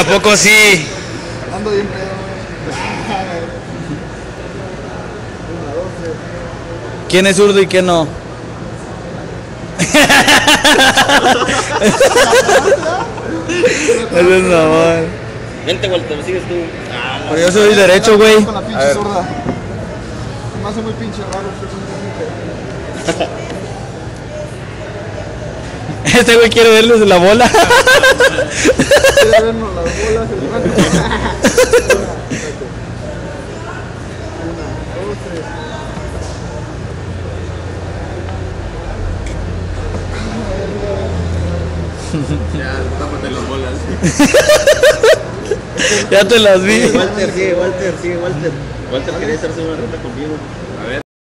¿a poco sí? Ando bien pedo, ¿Quién es zurdo y quién no? Ese es mamón. Vente, Walter, sigues tú. Pero yo soy derecho, güey. Con la pinche zurda. Me hace muy pinche raro. Este güey quiere verles la bola. Quiere vernos las bolas, el rango. Una, dos, tres. Ya, tápate las bolas. ya te las vi. Walter, sigue, Walter, sigue, Walter. Walter quería echarse una reta conmigo.